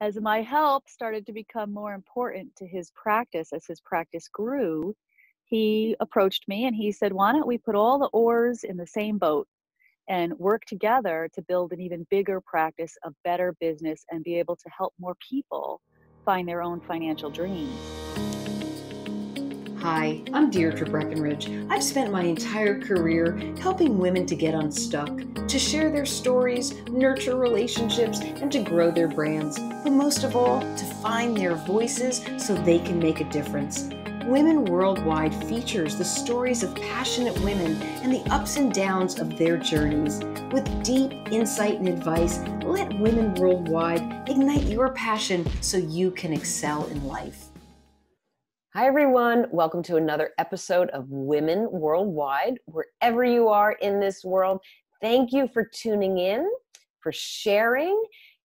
as my help started to become more important to his practice, as his practice grew, he approached me and he said, Why don't we put all the oars in the same boat and work together to build an even bigger practice, a better business, and be able to help more people find their own financial dreams? Hi, I'm Deirdre Breakenridge. I've spent my entire career helping women to get unstuck, to share their stories, nurture relationships, and to grow their brands. But most of all, to find their voices so they can make a difference. Women Worldwide features the stories of passionate women and the ups and downs of their journeys. With deep insight and advice, let Women Worldwide ignite your passion so you can excel in life. Hi, everyone. Welcome to another episode of Women Worldwide. Wherever you are in this world, thank you for tuning in, for sharing,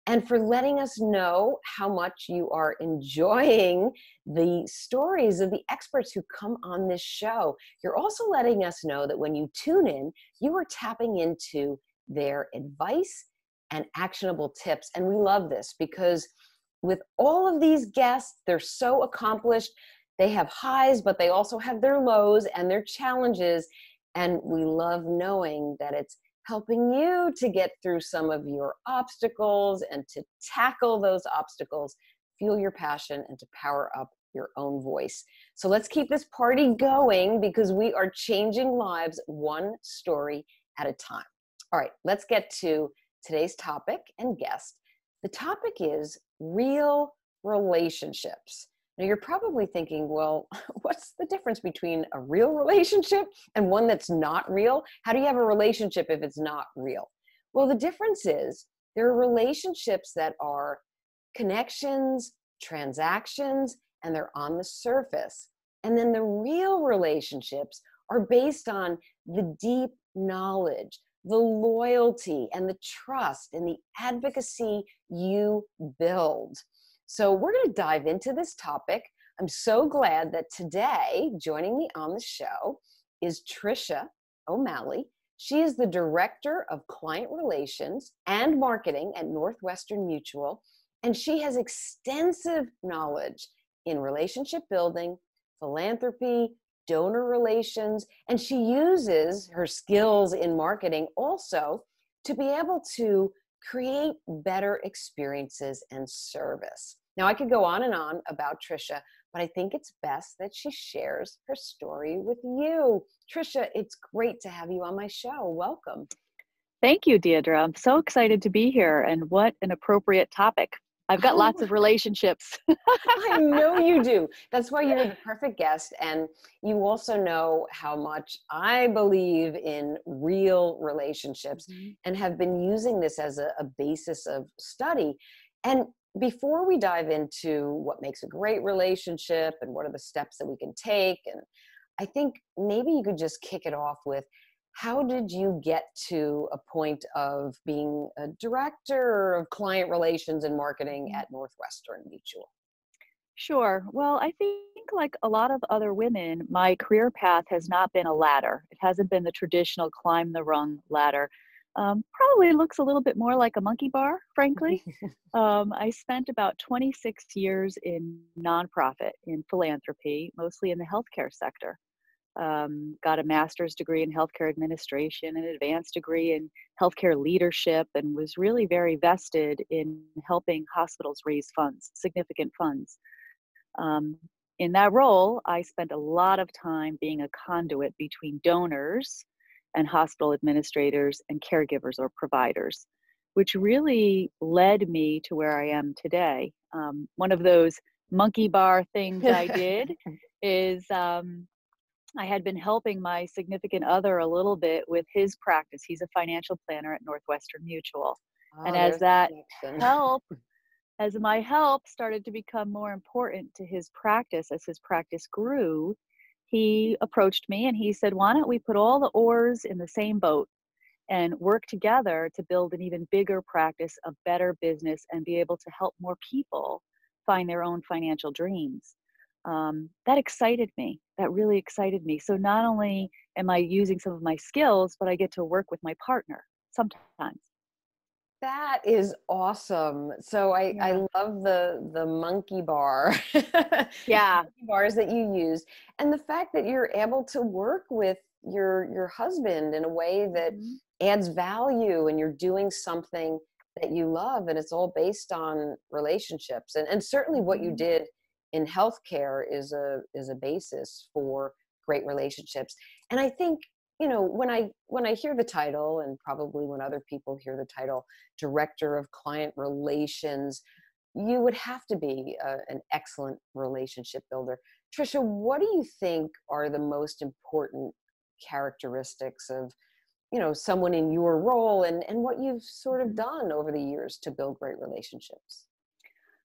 and for letting us know how much you are enjoying the stories of the experts who come on this show. You're also letting us know that when you tune in, you are tapping into their advice and actionable tips. And we love this because with all of these guests, they're so accomplished they have highs, but they also have their lows and their challenges. And we love knowing that it's helping you to get through some of your obstacles and to tackle those obstacles, feel your passion, and to power up your own voice. So let's keep this party going because we are changing lives one story at a time. All right, let's get to today's topic and guest. The topic is real relationships. Now, you're probably thinking, well, what's the difference between a real relationship and one that's not real? How do you have a relationship if it's not real? Well, the difference is there are relationships that are connections, transactions, and they're on the surface. And then the real relationships are based on the deep knowledge, the loyalty, and the trust and the advocacy you build. So, we're going to dive into this topic. I'm so glad that today, joining me on the show is Tricia O'Malley. She is the Director of Client Relations and Marketing at Northwestern Mutual, and she has extensive knowledge in relationship building, philanthropy, donor relations, and she uses her skills in marketing also to be able to create better experiences and service. Now, I could go on and on about Tricia, but I think it's best that she shares her story with you. Tricia, it's great to have you on my show. Welcome. Thank you, Deirdre. I'm so excited to be here, and what an appropriate topic. I've got oh. lots of relationships. I know you do. That's why you're the perfect guest. And you also know how much I believe in real relationships mm-hmm. and have been using this as a, a basis of study. And before we dive into what makes a great relationship and what are the steps that we can take, and I think maybe you could just kick it off with how did you get to a point of being a director of client relations and marketing mm-hmm. at Northwestern Mutual? Sure. Well, I think, like a lot of other women, my career path has not been a ladder. It hasn't been the traditional climb the rung ladder. Um, probably looks a little bit more like a monkey bar, frankly. um, I spent about 26 years in nonprofit, in philanthropy, mostly in the healthcare sector um, got a master's degree in healthcare administration, an advanced degree in healthcare leadership, and was really very vested in helping hospitals raise funds, significant funds. Um, in that role, I spent a lot of time being a conduit between donors and hospital administrators and caregivers or providers, which really led me to where I am today. Um, one of those monkey bar things I did is um, I had been helping my significant other a little bit with his practice. He's a financial planner at Northwestern Mutual. Oh, and ah, as that help, as my help started to become more important to his practice, as his practice grew, he approached me and he said, Why don't we put all the oars in the same boat and work together to build an even bigger practice, a better business, and be able to help more people find their own financial dreams? Um, that excited me. That really excited me. So not only am I using some of my skills, but I get to work with my partner sometimes. That is awesome. So I I love the the monkey bar. Yeah. monkey bars that you use and the fact that you're able to work with your your husband in a way that Mhm. adds value and you're doing something that you love and it's all based on relationships. And and certainly what you Mhm. did in healthcare is a is a basis for great relationships. And I think you know when i when i hear the title and probably when other people hear the title director of client relations you would have to be a, an excellent relationship builder tricia what do you think are the most important characteristics of you know someone in your role and and what you've sort of Mhm. done over the years to build great relationships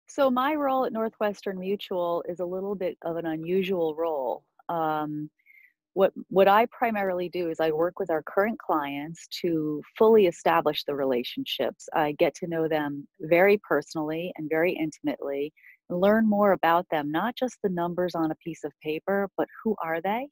So my role at Northwestern Mutual is a little bit of an unusual role. Um, what what I primarily do is I work with our current clients to fully establish the relationships. I get to know them very personally and very intimately, and learn more about them, not just the numbers on a piece of paper, but who are they?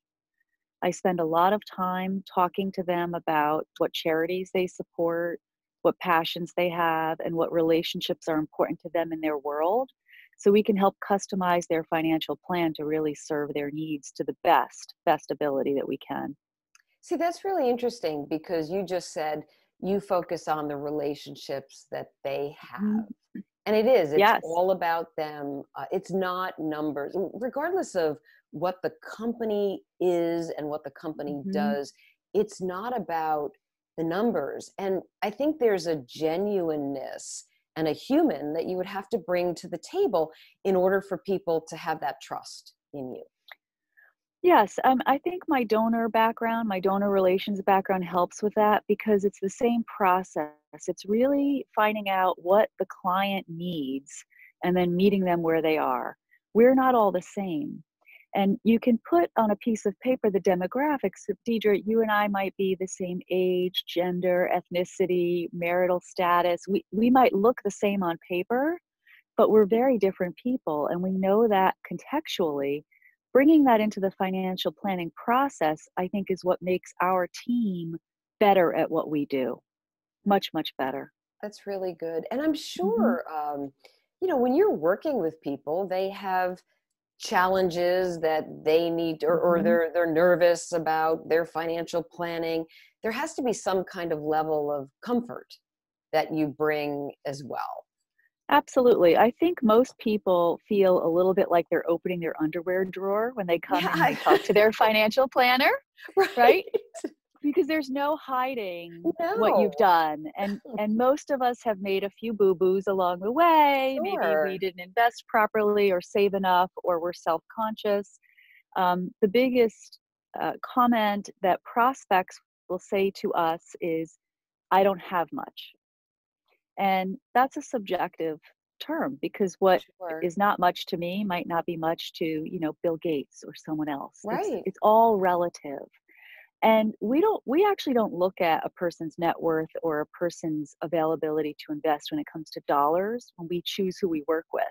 I spend a lot of time talking to them about what charities they support, what passions they have, and what relationships are important to them in their world. So we can help customize their financial plan to really serve their needs to the best, best ability that we can. see that's really interesting because you just said you focus on the relationships that they have Mhm. And it is, it's Yes. all about them. Uh, it's not numbers, regardless of what the company is and what the company Mhm. does. It's not about the numbers. And I think there's a genuineness and a human that you would have to bring to the table in order for people to have that trust in you. Yes, um, I think my donor background, my donor relations background helps with that because it's the same process. It's really finding out what the client needs and then meeting them where they are. We're not all the same. And you can put on a piece of paper the demographics. So, Deirdre, you and I might be the same age, gender, ethnicity, marital status. We, we might look the same on paper, but we're very different people. And we know that contextually bringing that into the financial planning process, I think, is what makes our team better at what we do. Much, much better. That's really good. And I'm hmm sure, um, you know, when you're working with people, they have challenges that they need or, or hmm they're they're nervous about their financial planning there has to be some kind of level of comfort that you bring as well Absolutely. I think most people feel a little bit like they're opening their underwear drawer when they come yeah and talk to their financial planner, right right? Because there's no hiding what you've done. And and most of us have made a few boo-boos along the way. Maybe we didn't invest properly or save enough or we're self-conscious um, the biggest uh, comment that prospects will say to us is, I don't have much. And that's a subjective term because what sure is not much to me might not be much to, you know, Bill Gates or someone else. It's right it's all relative. And we don't we actually don't look at a person's net worth or a person's availability to invest when it comes to dollars when we choose who we work with.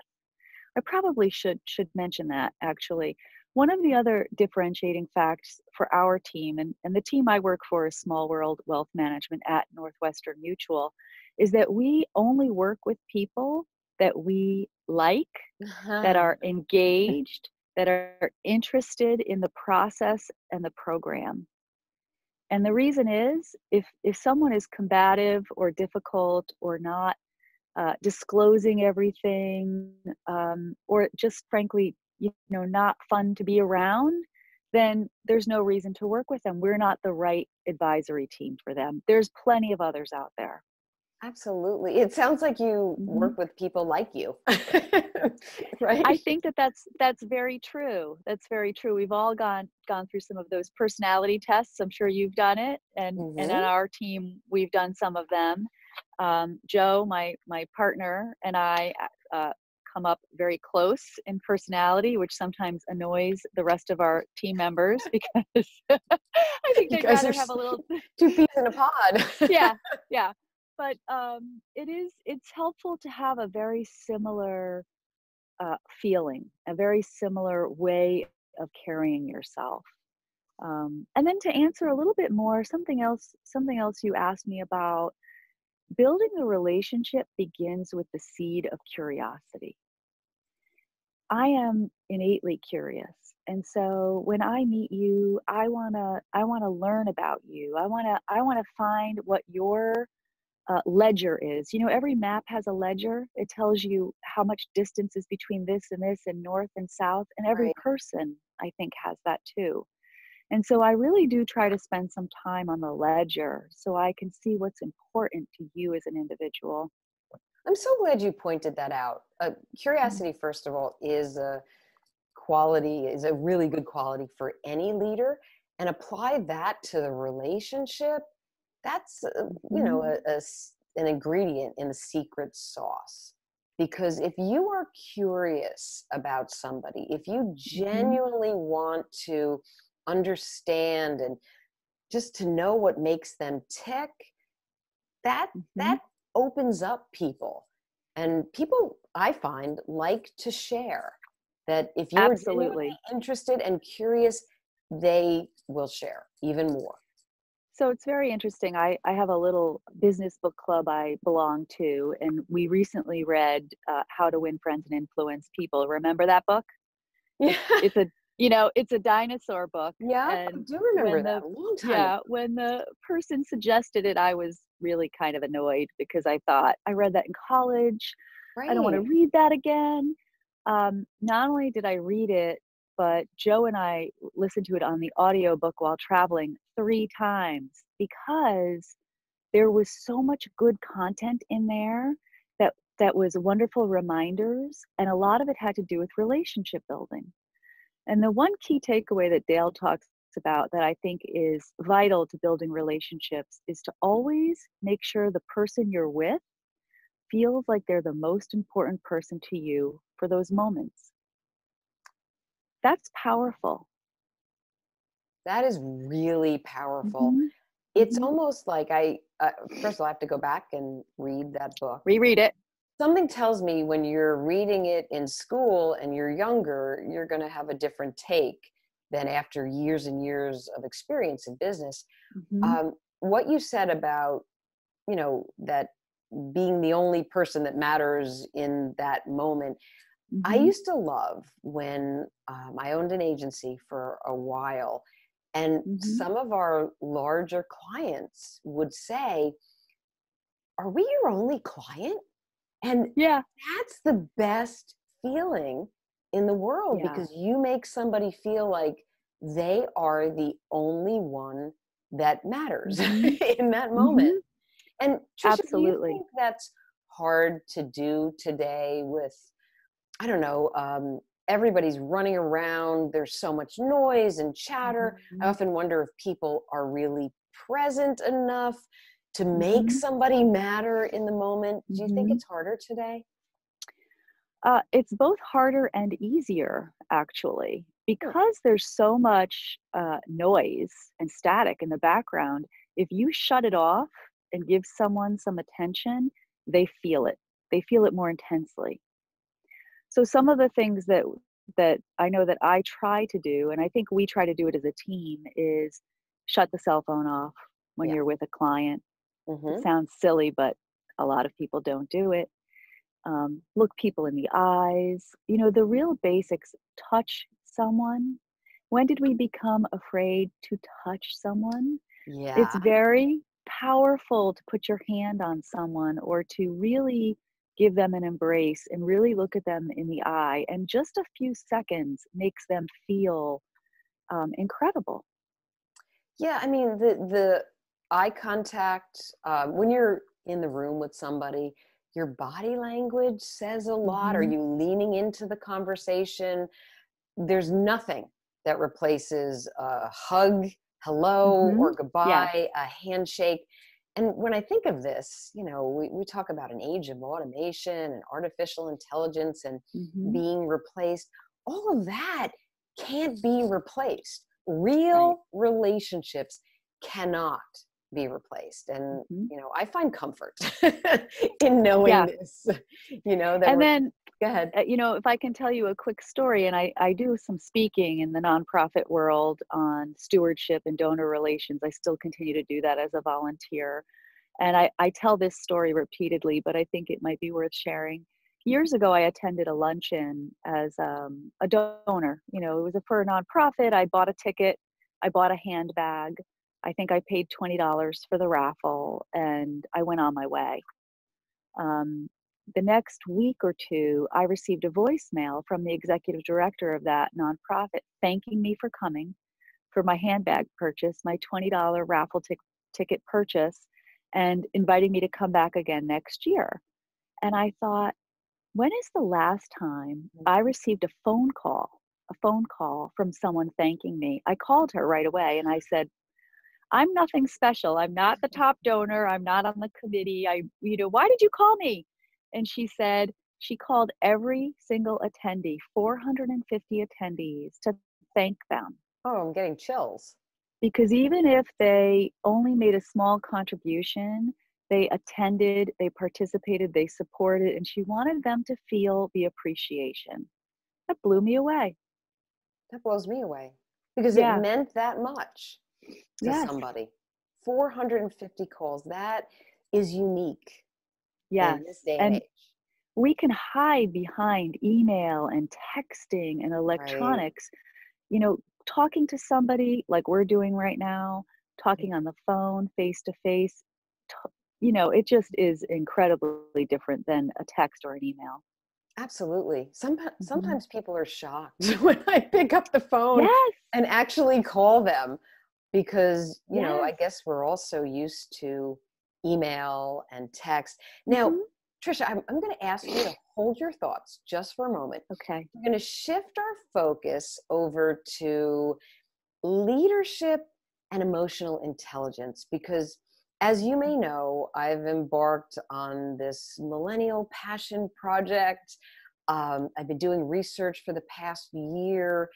I probably should should mention that actually. One of the other differentiating facts for our team, and, and the team I work for is Small World Wealth Management at Northwestern Mutual, is that we only work with people that we like, that uh-huh. are engaged, that are interested in the process and the program. And the reason is if if someone is combative or difficult or not uh, disclosing everything, um, or just frankly, you know, not fun to be around, then there's no reason to work with them. We're not the right advisory team for them. There's plenty of others out there. Absolutely it sounds like you Mhm. work with people like you right I think that that's that's very true. That's very true. We've all gone gone through some of those personality tests. I'm sure you've done it, and and on our team we've done some of them. Um, Joe, my my partner, and I uh, uh, come up very close in personality, which sometimes annoys the rest of our team members because I think they'd rather have a little two peas in a pod yeah yeah. But um, it is it's helpful to have a very similar uh, feeling, a very similar way of carrying yourself. Um, and then to answer a little bit more, something else, something else you asked me about building the relationship begins with the seed of curiosity. I am innately curious. And so when I meet you, I want to I want to learn about you. I want to I want to find what your uh, ledger is. You know, every map has a ledger. It tells you how much distance is between this and this and north and south. And every Right. person, I think, has that too. And so I really do try to spend some time on the ledger so I can see what's important to you as an individual. I'm so glad you pointed that out. Uh, curiosity, first of all, is a quality, is a really good quality for any leader. And apply that to the relationship. That's, uh, you know, Mhm. a, a an ingredient in the secret sauce. Because if you are curious about somebody, if you genuinely want to understand and just to know what makes them tick, that Mhm. that opens up people and people i find like to share that if you're Absolutely. interested and curious they will share even more So it's very interesting. I, I have a little business book club I belong to, and we recently read uh, How to Win Friends and Influence People. Remember that book? yeah It's a you know it's a dinosaur book. yeah i do remember when that the a long time yeah when the person suggested it, I was really kind of annoyed because I thought I read that in college. Right. I don't want to read that again. Um, not only did I read it, but Joe and I listened to it on the audiobook while traveling three times because there was so much good content in there that that was wonderful reminders and a lot of it had to do with relationship building. And the one key takeaway that Dale talks about that I think is vital to building relationships is to always make sure the person you're with feels like they're the most important person to you for those moments. That's powerful. That is really powerful Mhm, it's mhm. almost like i uh, first of all i have to go back and read that book Reread it. something tells me when you're reading it in school and you're younger, you're going to have a different take than after years and years of experience in business. Mhm, Um, what you said about, you know, that being the only person that matters in that moment. I mhm, used to love when um, I owned an agency for a while, and mhm. some of our larger clients would say, Are we your only client? And Yeah, that's the best feeling in the world yeah. because you make somebody feel like they are the only one that matters Mhm, in that moment. mhm. And Tricia, Absolutely. think that's hard to do today with, I don't know, um, everybody's running around, there's so much noise and chatter. I Mhm, often wonder if people are really present enough to make mhm, somebody matter in the moment. Do you think mhm. it's harder today? Uh, it's both harder and easier, actually, because there's so much uh, noise and static in the background. If you shut it off and give someone some attention, they feel it. They feel it more intensely. So some of the things that that I know that I try to do, and I think we try to do it as a team, is shut the cell phone off when Yeah. you're with a client. It hmm sounds silly, but a lot of people don't do it um, look people in the eyes, you know, the real basics, touch someone. When did we become afraid to touch someone? yeah. It's very powerful to put your hand on someone or to really give them an embrace and really look at them in the eye. And just a few seconds makes them feel um, incredible. Yeah. I mean, the the eye contact um, when you're in the room with somebody, your body language says a lot. Are hmm you leaning into the conversation? There's nothing that replaces a hug, hello, hmm or goodbye, a handshake. And when I think of this, you know, we, we talk about an age of automation and artificial intelligence and hmm being replaced. All of that can't be replaced. Right. Real relationships cannot be replaced. And, hmm you know, I find comfort in knowing Yeah. this, you know, that And then go ahead. uh, you know, if I can tell you a quick story, and I, I do some speaking in the nonprofit world on stewardship and donor relations. I still continue to do that as a volunteer. And I, I tell this story repeatedly, but I think it might be worth sharing. Years ago, I attended a luncheon as um, a donor. You know, it was a, for a nonprofit. I bought a ticket, I bought a handbag. I think I paid $20 for the raffle, and I went on my way. Um, the next week or two, I received a voicemail from the executive director of that nonprofit thanking me for coming, for my handbag purchase, my $20 raffle t- ticket purchase, and inviting me to come back again next year. And I thought, when is the last time mm. I received a phone call, a phone call from someone thanking me? I called her right away and I said, I'm nothing special. I'm not the top donor. I'm not on the committee. I, you know, why did you call me? And she said she called every single attendee, 450 attendees, to thank them. Oh, I'm getting chills. Because even if they only made a small contribution, they attended, they participated, they supported, and she wanted them to feel the appreciation. That blew me away. That blows me away because yeah. it meant that much to yes. somebody. 450 calls. That is unique. Yes. and we can hide behind email and texting and electronics. Right. You know, talking to somebody like we're doing right now, talking on the phone, face to face, you know, it just is incredibly different than a text or an email. Absolutely. Some, mm-hmm. Sometimes people are shocked when I pick up the phone yes. and actually call them because, you yes. know, I guess we're also used to email and text. Now, mm-hmm. Tricia, I'm, I'm going to ask you to hold your thoughts just for a moment. Okay. We're going to shift our focus over to leadership and emotional intelligence because as you may know, I've embarked on this millennial passion project. Um, I've been doing research for the past year,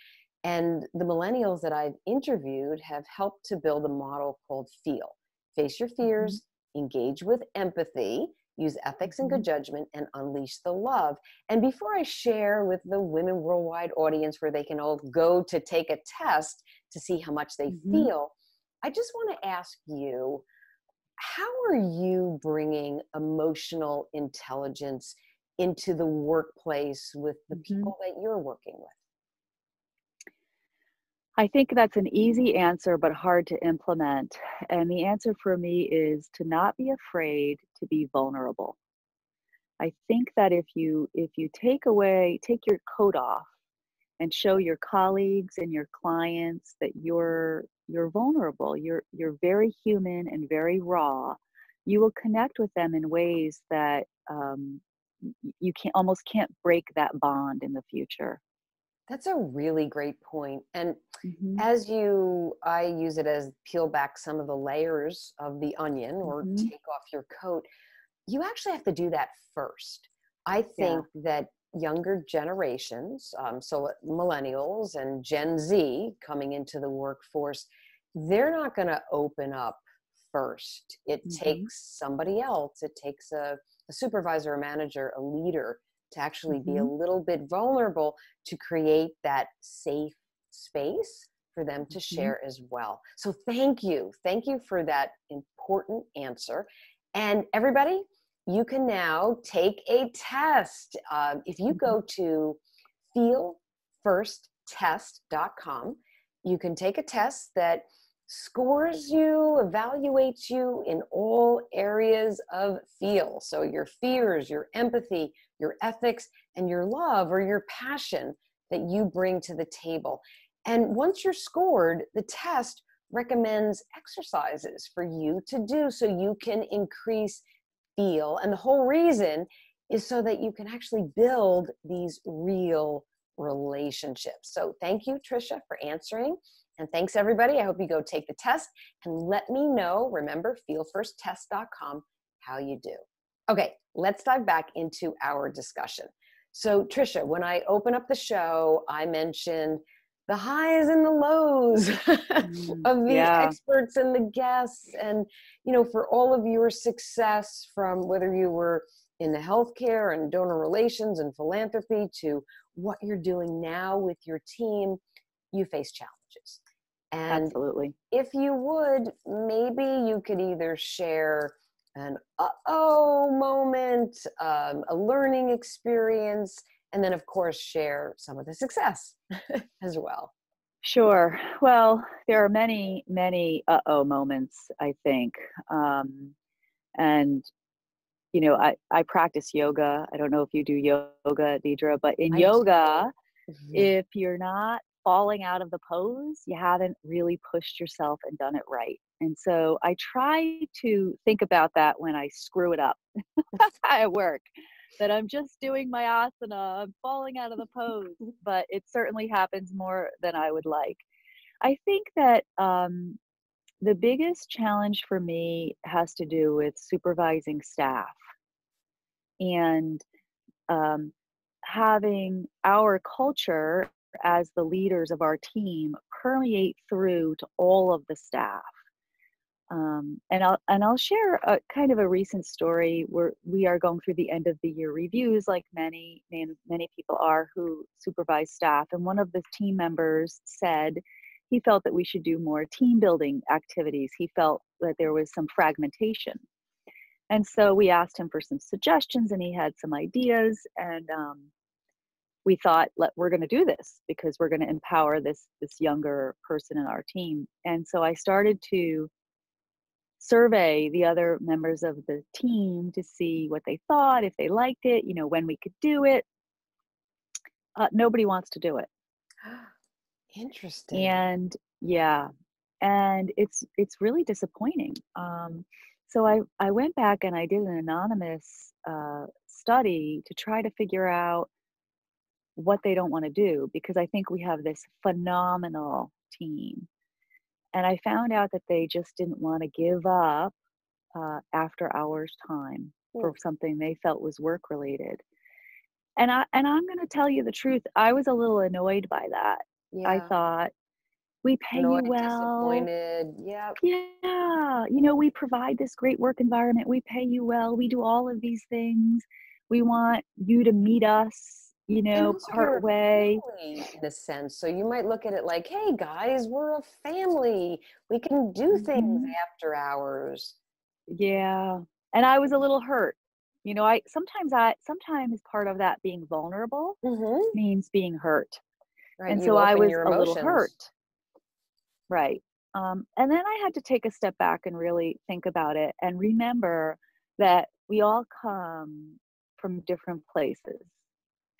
and the millennials that I've interviewed have helped to build a model called FEEL Face Your mm-hmm. Fears, engage with empathy, use ethics and good mm-hmm. judgment, and unleash the love. And before I share with the Women Worldwide audience where they can all go to take a test to see how much they mm-hmm. feel, I just want to ask you how are you bringing emotional intelligence into the workplace with the mm-hmm. people that you're working with? I think that's an easy answer, but hard to implement. And the answer for me is to not be afraid to be vulnerable. I think that if you if you take away take your coat off and show your colleagues and your clients that you're you're vulnerable, you're you're very human and very raw, you will connect with them in ways that um, you can almost can't break that bond in the future. That's a really great point. And mm-hmm. as you, I use it as peel back some of the layers of the onion or mm-hmm. take off your coat. You actually have to do that first. I think yeah. that younger generations, um, so millennials and Gen Z coming into the workforce, they're not going to open up first. It mm-hmm. takes somebody else, it takes a, a supervisor, a manager, a leader to actually mm-hmm. be a mm-hmm. little bit vulnerable to create that safe space for them to mm-hmm. share as well. So thank you. Thank you for that important answer. And everybody, you can now take a test. Um, if you go mm-hmm. to feelfirsttest.com, you can take a test that scores you, evaluates you in all areas of feel. So your fears, your empathy, your ethics, and your love or your passion that you bring to the table. And once you're scored, the test recommends exercises for you to do so you can increase feel. And the whole reason is so that you can actually build these real relationships. So thank you, Tricia, for answering. And thanks, everybody. I hope you go take the test and let me know. Remember, feelfirsttest.com, how you do. Okay, let's dive back into our discussion. So, Tricia, when I open up the show, I mentioned the highs and the lows mm, of the yeah. experts and the guests, and you know, for all of your success, from whether you were in the healthcare and donor relations and philanthropy to what you're doing now with your team, you face challenges. And Absolutely. If you would, maybe you could either share an uh-oh moment, um, a learning experience, and then of course share some of the success as well. Sure. Well, there are many, many uh-oh moments, I think. Um, and you know, I, I practice yoga. I don't know if you do yoga, Deirdre, but in I yoga, Mhm. if you're not falling out of the pose, you haven't really pushed yourself and done it right. And so I try to think about that when I screw it up at work, that I'm just doing my asana, I'm falling out of the pose, but it certainly happens more than I would like. I think that um, the biggest challenge for me has to do with supervising staff and um, having our culture as the leaders of our team permeate through to all of the staff. Um, and I'll and I'll share a kind of a recent story where we are going through the end of the year reviews, like many many, many people are who supervise staff. And one of the team members said he felt that we should do more team building activities. He felt that there was some fragmentation, and so we asked him for some suggestions, and he had some ideas. And um, we thought, let we're going to do this because we're going to empower this this younger person in our team. And so I started to survey the other members of the team to see what they thought, if they liked it, you know, when we could do it. Uh, nobody wants to do it, Interesting. and yeah, and it's it's really disappointing. Um, so I I went back and I did an anonymous uh, study to try to figure out what they don't want to do because I think we have this phenomenal team, and I found out that they just didn't want to give up uh, after hours time for Hmm. something they felt was work related. And I and I'm going to tell you the truth. I was a little annoyed by that. Yeah. I thought we pay you well. disappointed. Yep. Yeah, you know, we provide this great work environment. We pay you well. We do all of these things. We want you to meet us, you know, part way. family in a sense. So you might look at it like, hey guys, we're a family. We can do things Mhm. after hours. Yeah. And I was a little hurt. You know, I sometimes I sometimes part of that being vulnerable hmm means being hurt. Right. And You so I was a little hurt. Right. Um, and then I had to take a step back and really think about it and remember that we all come from different places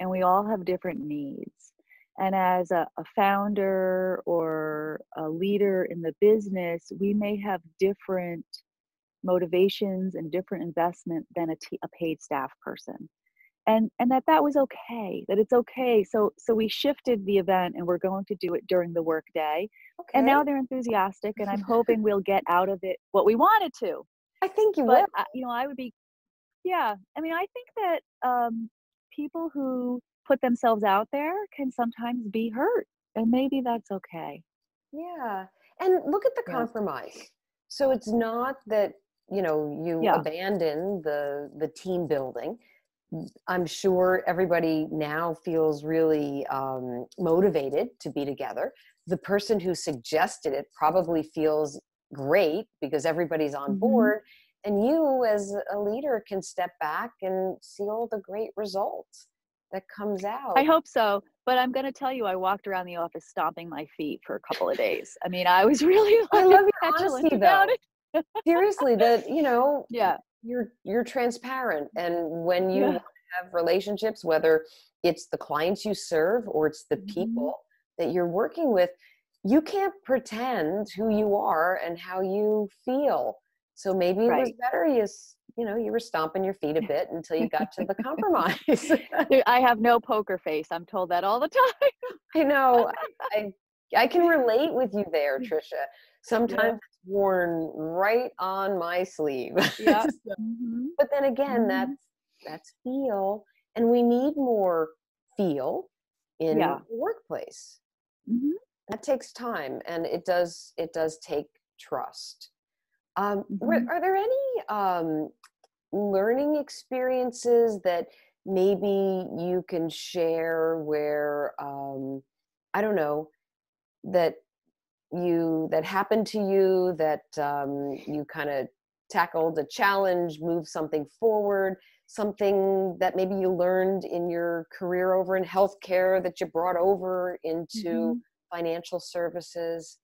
and we all have different needs. And as a, a founder or a leader in the business, we may have different motivations and different investment than a, t- a paid staff person. And and that that was okay that it's okay. So so we shifted the event and we're going to do it during the work day. And now they're enthusiastic and i'm hoping we'll get out of it what we wanted to. I think you but will. I, you know i would be yeah i mean i think that um people who put themselves out there can sometimes be hurt and maybe that's okay Yeah. And look at the yeah compromise. So it's not that, you know, you yeah abandon the the team building. I'm sure everybody now feels really um, motivated to be together. The person who suggested it probably feels great because everybody's on hmm board. And you, as a leader, can step back and see all the great results that comes out. I hope so, but I'm gonna tell you, I walked around the office stomping my feet for a couple of days. I mean, I was really I love your honesty, about though. it. Seriously, that you know, Yeah, you're you're transparent, and when you yeah. have relationships, whether it's the clients you serve or it's the hmm people that you're working with, you can't pretend who you are and how you feel. So maybe it was better you you know you were stomping your feet a bit until you got to the compromise. I have no poker face. I'm told that all the time. I know. I, I I can relate with you there, Tricia. Yeah. Sometimes it's worn right on my sleeve. Yeah. So- hmm but then again, hmm that's that's feel, and we need more feel in Yeah. the workplace. hmm That takes time, and it does it does take trust. Um, were, hmm are there any um, learning experiences that maybe you can share where um, I don't know that you that happened to you that um, you kind of tackled a challenge, moved something forward, something that maybe you learned in your career over in healthcare that you brought over into mm-hmm. financial services?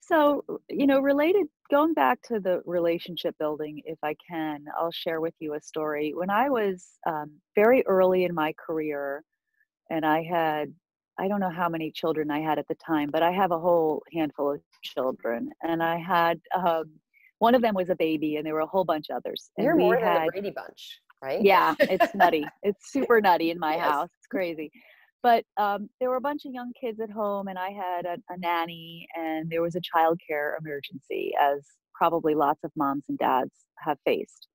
So, you know, related, going back to the relationship building, if I can, I'll share with you a story. When I was um, very early in my career, and I had, I don't know how many children I had at the time, but I have a whole handful of children. And I had, um, one of them was a baby, and there were a whole bunch of others. And You're more than had, the Brady Bunch, right? Yeah, it's nutty. It's super nutty in my yes. house. It's crazy but um, there were a bunch of young kids at home and i had a, a nanny and there was a child care emergency as probably lots of moms and dads have faced.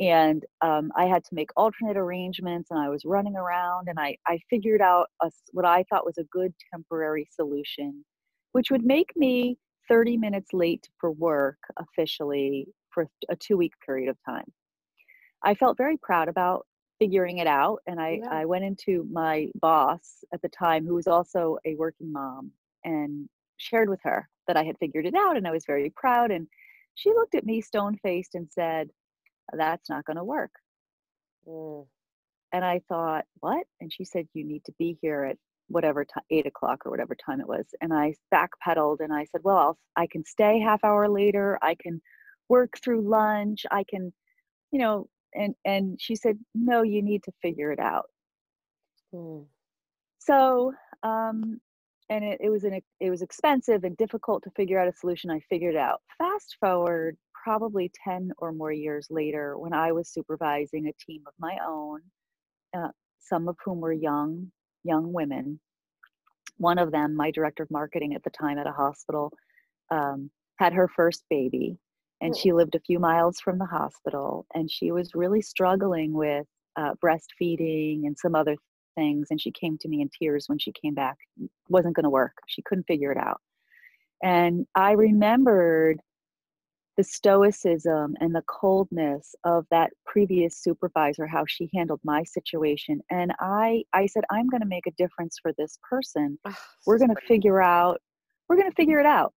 And um, i had to make alternate arrangements and i was running around and i, I figured out a, what i thought was a good temporary solution which would make me 30 minutes late for work officially for a two week period of time. I felt very proud about figuring it out and I, yeah. I went into my boss at the time who was also a working mom and shared with her that i had figured it out and i was very proud and she looked at me stone faced and said that's not going to work mm. and i thought what and she said you need to be here at whatever time eight o'clock or whatever time it was and i backpedaled and i said well I'll, i can stay half hour later i can work through lunch i can you know and and she said no you need to figure it out. Mm. so um and it, it was an it was expensive and difficult to figure out a solution. I figured out. Fast forward probably 10 or more years later when i was supervising a team of my own uh, some of whom were young young women. One of them my director of marketing at the time at a hospital um, had her first baby and she lived a few miles from the hospital and she was really struggling with uh, breastfeeding and some other things and she came to me in tears when she came back it wasn't going to work she couldn't figure it out. And i remembered the stoicism and the coldness of that previous supervisor how she handled my situation and i i said i'm going to make a difference for this person. Oh, we're going to figure out we're going to figure it out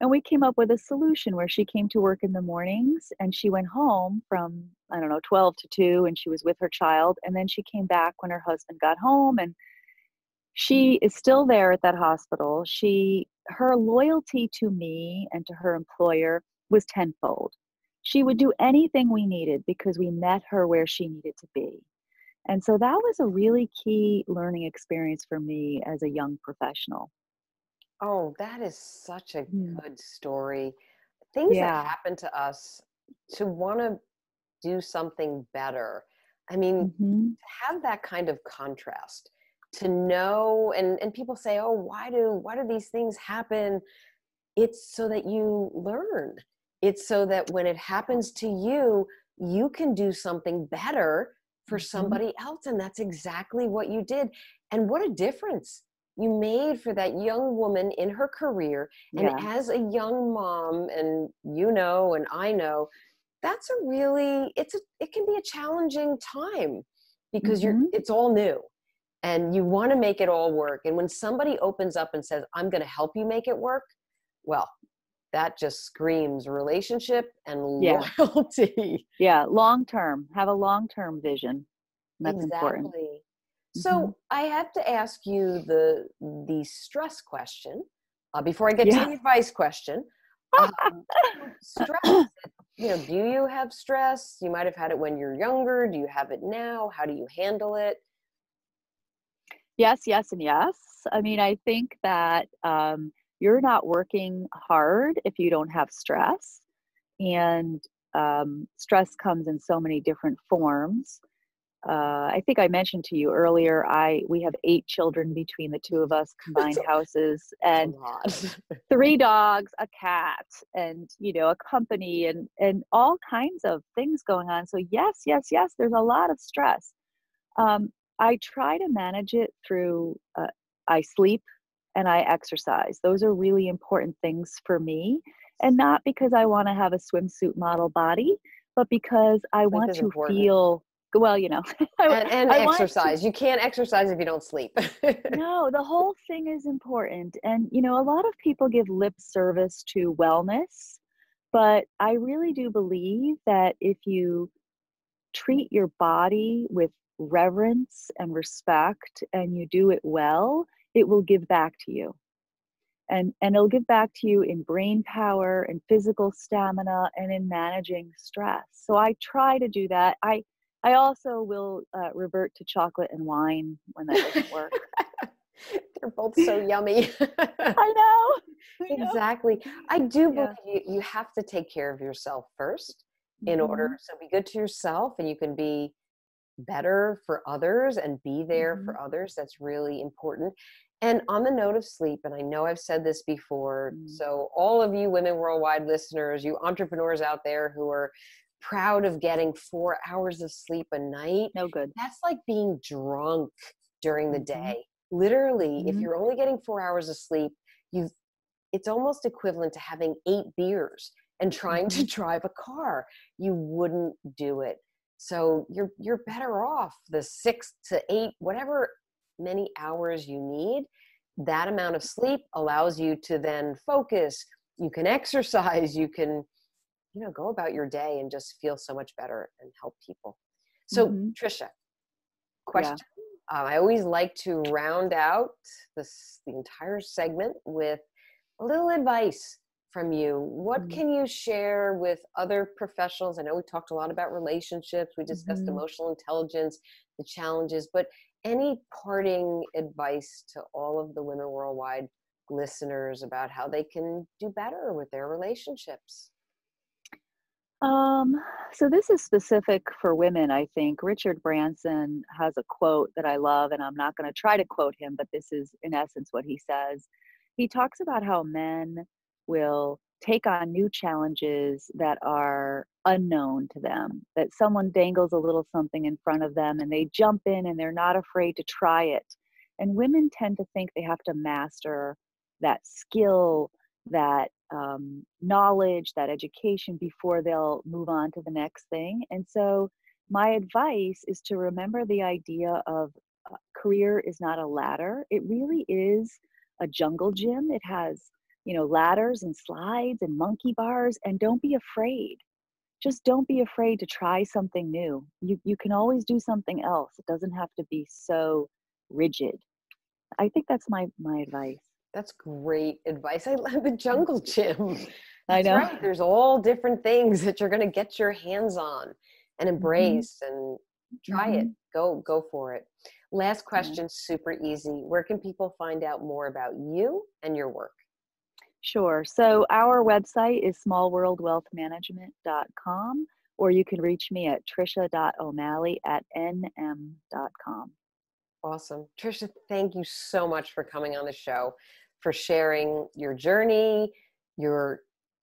and we came up with a solution where she came to work in the mornings and she went home from, I don't know, 12 to 2 and she was with her child. And then she came back when her husband got home and she is still there at that hospital. She, her loyalty to me and to her employer was tenfold. She would do anything we needed because we met her where she needed to be. And so that was a really key learning experience for me as a young professional. Oh, that is such a mm. good story. Things yeah. that happen to us to want to do something better. I mean, mm-hmm. have that kind of contrast to know and and people say, "Oh, why do why do these things happen?" It's so that you learn. It's so that when it happens to you, you can do something better for mm-hmm. somebody else and that's exactly what you did. And what a difference you made for that young woman in her career and yeah. as a young mom and you know and i know that's a really it's a it can be a challenging time because mm-hmm. you're it's all new and you want to make it all work and when somebody opens up and says i'm going to help you make it work well that just screams relationship and loyalty yeah long term have a long term vision that's exactly. important so mm-hmm. I have to ask you the the stress question uh, before I get yeah. to the advice question. Um, stress. You know, do you have stress? You might have had it when you're younger. Do you have it now? How do you handle it? Yes, yes, and yes. I mean, I think that um, you're not working hard if you don't have stress, and um, stress comes in so many different forms uh, I think I mentioned to you earlier. I we have eight children between the two of us, combined houses, and three dogs, a cat, and you know a company, and and all kinds of things going on. So yes, yes, yes. There's a lot of stress. Um, I try to manage it through. Uh, I sleep and I exercise. Those are really important things for me, and not because I want to have a swimsuit model body, but because I want to important. feel well, you know, and, and exercise. To, you can't exercise if you don't sleep. no, the whole thing is important. And, you know, a lot of people give lip service to wellness, But I really do believe that if you treat your body with reverence and respect and you do it well, it will give back to you. And, and it'll give back to you in brain power and physical stamina and in managing stress. So I try to do that. I, I also will uh, revert to chocolate and wine when that doesn't work. They're both so yummy. I know. Exactly. I do believe you, you have to take care of yourself 1st in Mhm. order. So be good to yourself and you can be better for others and be there for others. That's really important. And on the note of sleep, and I know I've said this before, Mm. so all of you women worldwide listeners, you entrepreneurs out there who are proud of getting four hours of sleep a night, No good. that's like being drunk during the Mhm. day. Literally, if Mhm. you're only getting four hours of sleep, you've it's almost equivalent to having eight beers and trying to drive a car. You wouldn't do it. So you're you're better off the six to eight, whatever many hours you need. That amount of sleep allows you to then focus. You can exercise. You can, you know, go about your day and just feel so much better and help people. So, Mhm. Tricia, question. Uh, I always like to round out this the entire segment with a little advice from you. What Mhm. can you share with other professionals? I know we talked a lot about relationships. We discussed Mhm. emotional intelligence, the challenges, but any parting advice to all of the women worldwide listeners about how they can do better with their relationships? Um, so this is specific for women, I think. Richard Branson has a quote that I love, and I'm not going to try to quote him, but this is in essence what he says. He talks about how men will take on new challenges that are unknown to them, that someone dangles a little something in front of them and they jump in and they're not afraid to try it. And women tend to think they have to master that skill, that um, knowledge, that education before they'll move on to the next thing. And so, my advice is to remember the idea of uh, career is not a ladder. It really is a jungle gym. It has, you know, ladders and slides and monkey bars, and don't be afraid. Just don't be afraid to try something new. You you can always do something else. It doesn't have to be so rigid. I think that's my my advice. That's great advice. I love the jungle gym. I know. right. There's all different things that you're going to get your hands on and Mm-hmm. embrace and try it. Go go for it. Last question, super easy. Where can people find out more about you and your work? Sure. So our website is smallworldwealthmanagement.com, or you can reach me at tricia.o'malley at nm.com. Awesome. Tricia, thank you so much for coming on the show, for sharing your journey, your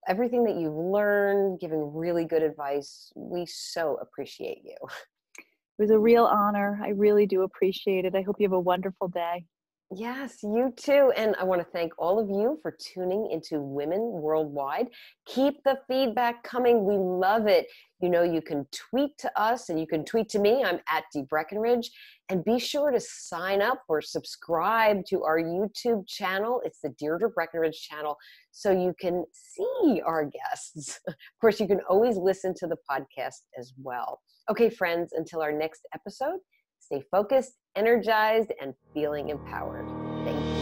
everything that you've learned, giving really good advice. We so appreciate you. It was a real honor. I really do appreciate it. I hope you have a wonderful day. Yes, you too. And I want to thank all of you for tuning into Women Worldwide. Keep the feedback coming. We love it. You know, you can tweet to us and you can tweet to me. I'm at Dee Breakenridge. And be sure to sign up or subscribe to our YouTube channel. It's the Deirdre Breakenridge channel, so you can see our guests. Of course, you can always listen to the podcast as well. Okay, friends, until our next episode, stay focused, energized, and feeling empowered. Thank you.